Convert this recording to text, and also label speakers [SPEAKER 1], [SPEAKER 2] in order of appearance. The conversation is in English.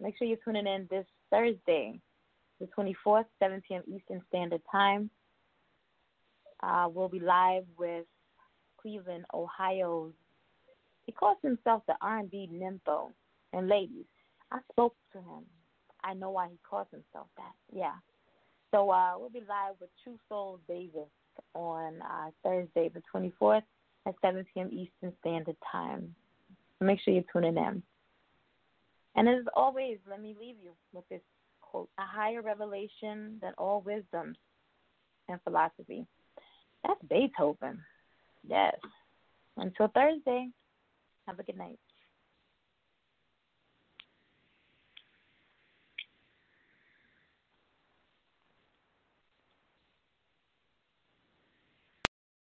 [SPEAKER 1] Make sure you're tuning in this Thursday, the 24th, 7 p.m. Eastern Standard Time. Uh, we'll be live with Cleveland, Ohio's. He calls himself the R&B nympho. And ladies, I spoke to him. I know why he calls himself that. Yeah. So uh, we'll be live with True Soul Davis on uh, Thursday, the 24th at 7 p.m. Eastern Standard Time. Make sure you're tuning in. And as always, let me leave you with this quote A higher revelation than all wisdoms and philosophy. That's Beethoven. Yes. Until Thursday, have a good night.